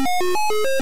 Música